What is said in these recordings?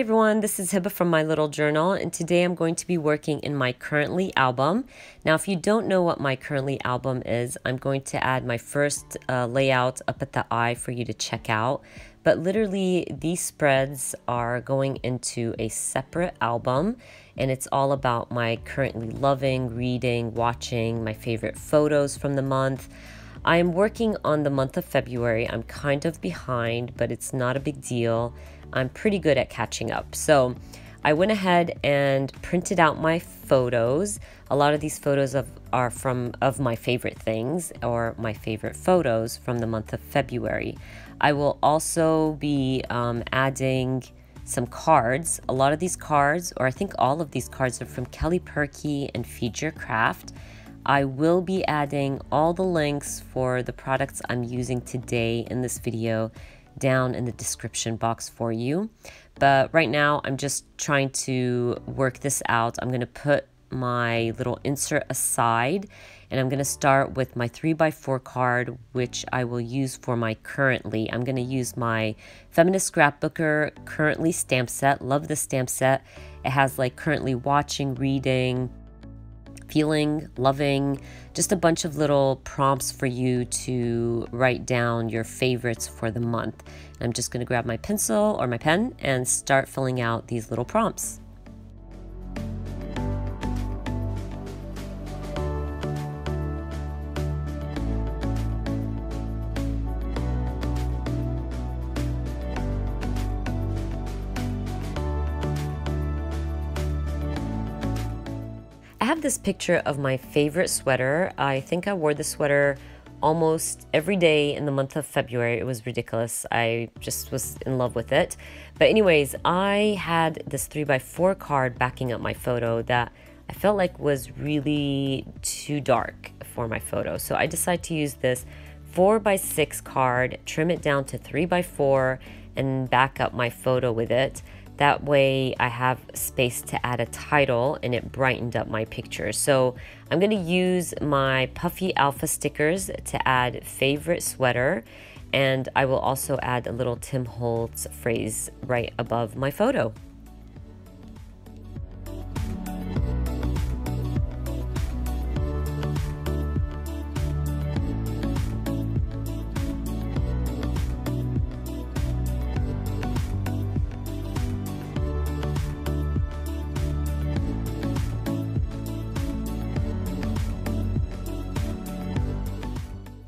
Hi everyone, this is Hiba from My Little Journal, and today I'm going to be working in my Currently album. Now, if you don't know what my Currently album is, I'm going to add my first uh, layout up at the eye for you to check out. But literally, these spreads are going into a separate album, and it's all about my currently loving, reading, watching, my favorite photos from the month. I am working on the month of February. I'm kind of behind, but it's not a big deal. I'm pretty good at catching up. So I went ahead and printed out my photos. A lot of these photos of, are from of my favorite things or my favorite photos from the month of February. I will also be um, adding some cards. A lot of these cards, or I think all of these cards, are from Kelly Purkey and Feed Your Craft. I will be adding all the links for the products I'm using today in this video down in the description box for you. But right now, I'm just trying to work this out. I'm going to put my little insert aside and I'm going to start with my 3x4 card which I will use for my currently. I'm going to use my Feminist Scrapbooker currently stamp set. Love the stamp set. It has like currently watching, reading, feeling, loving, just a bunch of little prompts for you to write down your favorites for the month. I'm just going to grab my pencil or my pen and start filling out these little prompts. Have this picture of my favorite sweater. I think I wore the sweater almost every day in the month of February. It was ridiculous. I just was in love with it. But anyways, I had this 3x4 card backing up my photo that I felt like was really too dark for my photo. So I decided to use this 4x6 card, trim it down to 3x4, and back up my photo with it. That way I have space to add a title and it brightened up my picture. So I'm gonna use my Puffy Alpha stickers to add favorite sweater and I will also add a little Tim Holtz phrase right above my photo.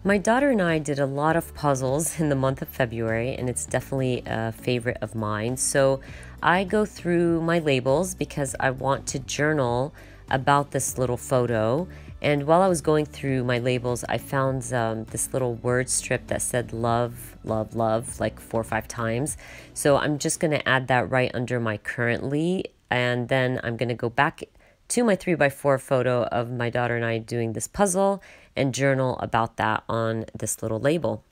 My daughter and I did a lot of puzzles in the month of February, and it's definitely a favorite of mine. So I go through my labels because I want to journal about this little photo. And while I was going through my labels, I found um, this little word strip that said love, love, love, like four or five times. So I'm just going to add that right under my currently. And then I'm going to go back to my 3x4 photo of my daughter and I doing this puzzle and journal about that on this little label.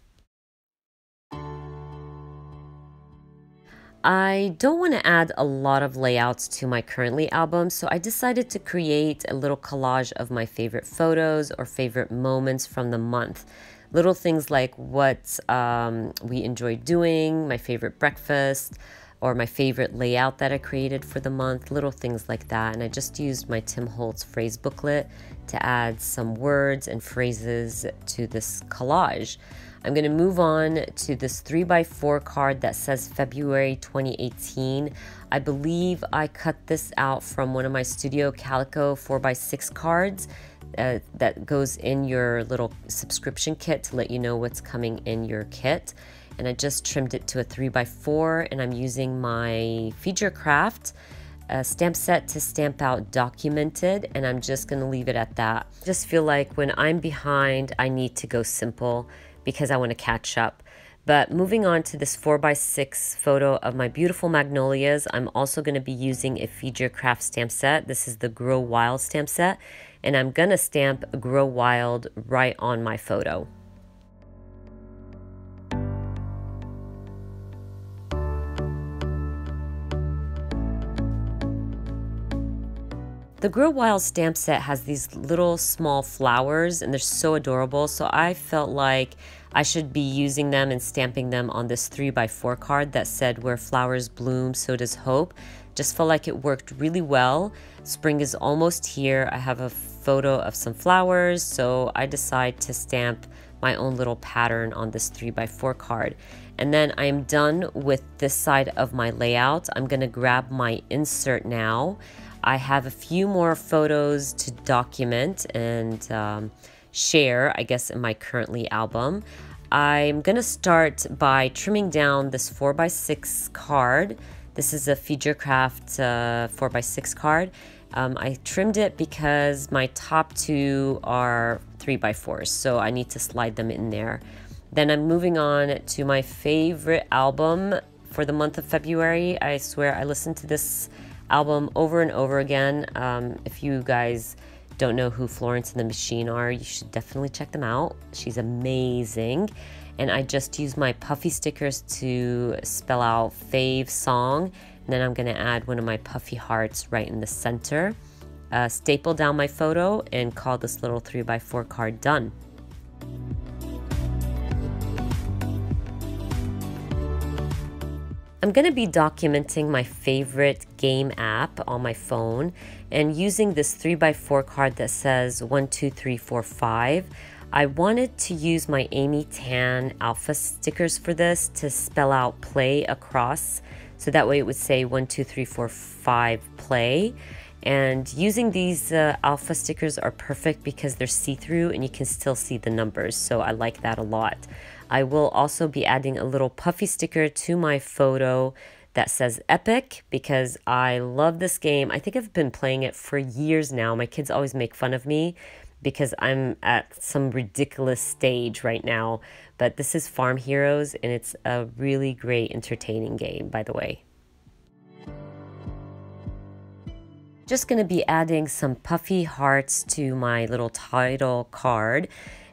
I don't want to add a lot of layouts to my currently album, so I decided to create a little collage of my favorite photos or favorite moments from the month. Little things like what um, we enjoy doing, my favorite breakfast, or my favorite layout that I created for the month, little things like that. And I just used my Tim Holtz phrase booklet to add some words and phrases to this collage. I'm going to move on to this 3x4 card that says February 2018. I believe I cut this out from one of my Studio Calico 4x6 cards uh, that goes in your little subscription kit to let you know what's coming in your kit. And I just trimmed it to a 3x4 and I'm using my Your Craft a stamp set to stamp out documented and I'm just going to leave it at that. Just feel like when I'm behind, I need to go simple because I want to catch up. But moving on to this 4x6 photo of my beautiful magnolias, I'm also going to be using a Your Craft stamp set. This is the Grow Wild stamp set, and I'm going to stamp Grow Wild right on my photo. The Grow Wild stamp set has these little small flowers and they're so adorable. So I felt like I should be using them and stamping them on this 3x4 card that said where flowers bloom, so does hope. Just felt like it worked really well. Spring is almost here. I have a photo of some flowers, so I decide to stamp my own little pattern on this 3x4 card. And then I'm done with this side of my layout. I'm gonna grab my insert now. I have a few more photos to document and um, share, I guess, in my currently album. I'm gonna start by trimming down this 4x6 card. This is a Feed Your Craft uh, 4x6 card. Um, I trimmed it because my top two are 3x4s, so I need to slide them in there. Then I'm moving on to my favorite album for the month of February. I swear I listened to this album over and over again. Um, if you guys don't know who Florence and the Machine are, you should definitely check them out. She's amazing. And I just use my puffy stickers to spell out fave song. And then I'm gonna add one of my puffy hearts right in the center. Uh, staple down my photo and call this little 3x4 card done. I'm going to be documenting my favorite game app on my phone and using this 3x4 card that says 1, 2, 3, 4, 5. I wanted to use my Amy Tan alpha stickers for this to spell out play across. So that way it would say 1, 2, 3, 4, 5 play. And using these uh, alpha stickers are perfect because they're see-through and you can still see the numbers. So I like that a lot. I will also be adding a little puffy sticker to my photo that says Epic because I love this game. I think I've been playing it for years now. My kids always make fun of me because I'm at some ridiculous stage right now. But this is Farm Heroes and it's a really great entertaining game, by the way. Just to be adding some puffy hearts to my little title card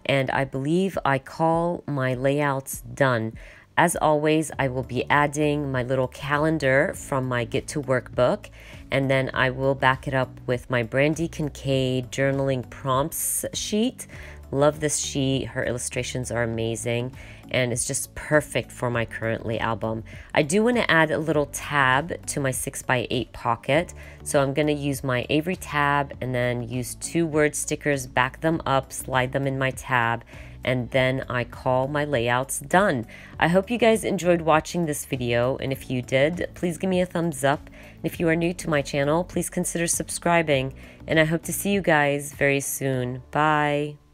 and I believe I call my layouts done. As always, I will be adding my little calendar from my Get to Work book, and then I will back it up with my Brandi Kincaid journaling prompts sheet. Love this sheet. Her illustrations are amazing and it's just perfect for my currently album. I do want to add a little tab to my 6x8 pocket. So I'm going to use my Avery tab and then use two word stickers, back them up, slide them in my tab, and then I call my layouts done. I hope you guys enjoyed watching this video, and if you did, please give me a thumbs up. And if you are new to my channel, please consider subscribing, and I hope to see you guys very soon. Bye!